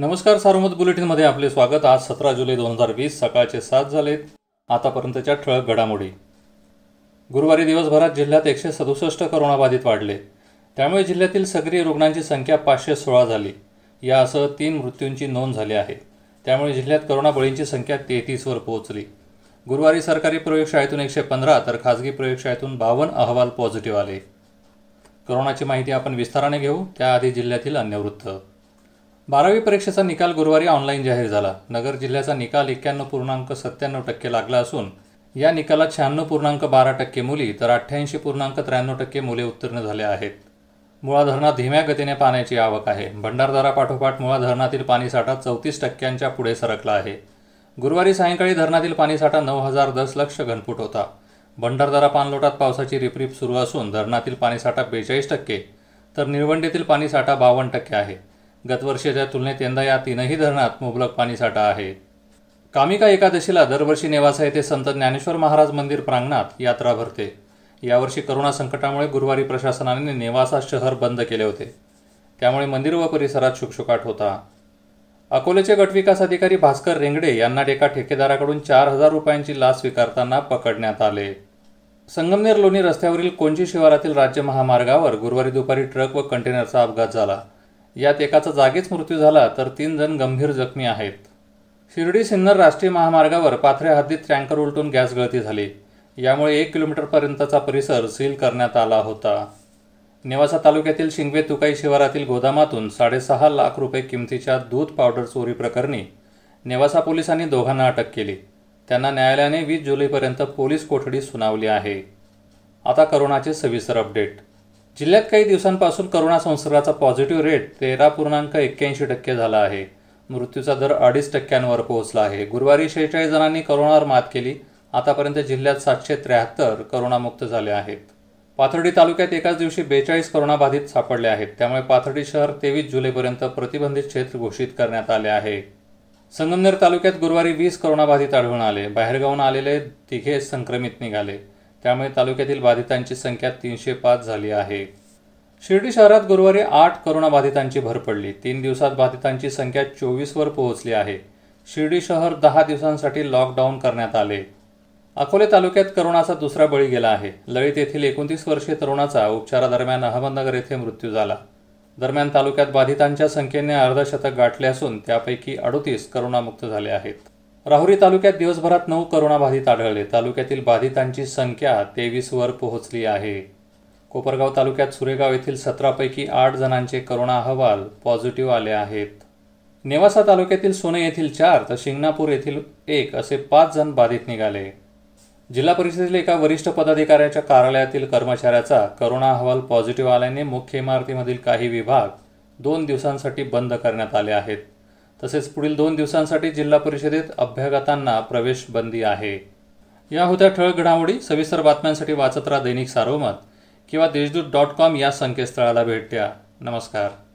नमस्कार सार्वमत बुलेटिनमध्ये आपले स्वागत. आज सतरा जुलै दोन हजार वीस सकाळचे सात झालेत. आतापर्यंतच्या ठळक घडामोडी. गुरुवारी दिवसभरात जिल्ह्यात एकशे सदुसष्ट करोनाबाधित वाढले. त्यामुळे जिल्ह्यातील सक्रिय रुग्णांची संख्या पाचशे सोळा झाली. यासह तीन मृत्यूंची नोंद झाली आहे. त्यामुळे जिल्ह्यात करोना बळींची संख्या तेहतीसवर पोहोचली. गुरुवारी सरकारी प्रयोगशाळेतून एकशे पंधरा तर खासगी प्रयोगशाळेतून बावन्न अहवाल पॉझिटिव्ह आले. करोनाची माहिती आपण विस्ताराने घेऊ. त्याआधी जिल्ह्यातील अन्य वृत्त. बारावी परीक्षेचा निकाल गुरुवारी ऑनलाईन जाहीर झाला. नगर जिल्ह्याचा निकाल एक्क्याण्णव पूर्णांक सत्त्याण्णव टक्के लागला असून या निकालात शहाण्णव पूर्णांक बारा टक्के मुली तर अठ्ठ्याऐंशी पूर्णांक त्र्याण्णव टक्के मुले उत्तीर्ण झाल्या आहेत. मुळा धरणात धीम्या गतीने पाण्याची आवक आहे. भंडारदारापाठोपाठ मुळा धरणातील पाणीसाठा चौतीस टक्क्यांच्या पुढे सरकला आहे. गुरुवारी सायंकाळी धरणातील पाणीसाठा नऊ हजार दस लक्ष घनफूट होता. भंडारदारा पाणलोटात पावसाची रिपरिप सुरू असून धरणातील पाणीसाठा बेचाळीस टक्के तर निळवंडीतील पाणीसाठा बावन्न टक्के आहे. गतवर्षीच्या तुलनेत यंदा या तीनही धरणात मुबलक पाणीसाठा आहे. कामिका एकादशीला दरवर्षी नेवासा येथे संत ज्ञानेश्वर महाराज मंदिर प्रांगणात यात्रा भरते. यावर्षी करोना संकटामुळे गुरुवारी प्रशासनाने नेवासा शहर बंद केले होते. त्यामुळे मंदिर व परिसरात शुकशुकाट होता. अकोल्याचे गटविकास अधिकारी भास्कर रेंगडे यांना एका ठेकेदाराकडून चार हजार रुपयांची लाच स्वीकारताना पकडण्यात आले. संगमनेर लोणी रस्त्यावरील कोंची शिवारातील राज्य महामार्गावर गुरुवारी दुपारी ट्रक व कंटेनरचा अपघात झाला. यात एकाचा जागीच मृत्यू झाला तर तीन जण गंभीर जखमी आहेत. शिर्डी सिन्नर राष्ट्रीय महामार्गावर पाथऱ्या हद्दीत टँकर उलटून गॅस गळती झाली. यामुळे एक किलोमीटरपर्यंतचा परिसर सील करण्यात आला होता. नेवासा तालुक्यातील शिंगवे तुकाई शिवारातील गोदामातून साडेसहा लाख रुपये किमतीच्या दूध पावडर चोरी प्रकरणी नेवासा पोलिसांनी दोघांना अटक केली. त्यांना न्यायालयाने वीस जुलैपर्यंत पोलीस कोठडी सुनावली आहे. आता करोनाचे सविस्तर अपडेट. जिल्ह्यात काही दिवसांपासून करोना संसर्गाचा पॉझिटिव्ह रेट तेरा पूर्णांक एक्क्याऐंशी टक्के झाला आहे. मृत्यूचा दर अडीच टक्क्यांवर पोहोचला आहे. गुरुवारी शेहेचाळीस जणांनी करोनावर मात केली. आतापर्यंत जिल्ह्यात सातशे त्र्याहत्तर करोनामुक्त झाले आहेत. पाथर्डी तालुक्यात एकाच दिवशी बेचाळीस करोनाबाधित सापडले आहेत. त्यामुळे पाथर्डी शहर तेवीस जुलैपर्यंत प्रतिबंधित क्षेत्र घोषित करण्यात आले आहे. संगमनेर तालुक्यात गुरुवारी वीस करोनाबाधित आढळून आले. बाहेरगावून आलेले तिघे संक्रमित निघाले. त्यामुळे तालुक्यातील बाधितांची संख्या तीनशे पाच झाली आहे. शिर्डी शहरात गुरुवारी आठ करोनाबाधितांची भर पडली. तीन दिवसात बाधितांची संख्या चोवीसवर पोहोचली आहे. शिर्डी शहर दहा दिवसांसाठी लॉकडाऊन करण्यात आले. अकोले तालुक्यात करोनाचा दुसरा बळी गेला आहे. लळीत येथील एकोणतीस वर्षीय तरुणाचा उपचारादरम्यान अहमदनगर येथे मृत्यू झाला. दरम्यान तालुक्यात बाधितांच्या संख्येने अर्धशतक गाठले असून त्यापैकी अडोतीस करोनामुक्त झाले आहेत. राहुरी तालुक्यात दिवसभरात नऊ करोनाबाधित आढळले. तालुक्यातील बाधितांची संख्या तेवीसवर पोहोचली आहे. कोपरगाव तालुक्यात सुरेगाव येथील सतरापैकी आठ जणांचे करोना अहवाल पॉझिटिव्ह आले आहेत. नेवासा तालुक्यातील सोने येथील चार तर शिंगणापूर येथील एक असे पाच जण बाधित निघाले. जिल्हा परिषदेतील एका वरिष्ठ पदाधिकाऱ्याच्या कार्यालयातील कर्मचाऱ्याचा करोना अहवाल पॉझिटिव्ह आल्याने मुख्य इमारतीमधील काही विभाग दोन दिवसांसाठी बंद करण्यात आले आहेत. तसेच पुढील दोन दिवसांसाठी जिल्हा परिषदेत अभ्यागतांना प्रवेश बंदी आहे. या होत्या ठळक घडामोडी सविस्तर बातम्यांसाठी वाचत राहा दैनिक सार्वमत किंवा देशदूत डॉट कॉम या संकेतस्थळाला भेट द्या. नमस्कार.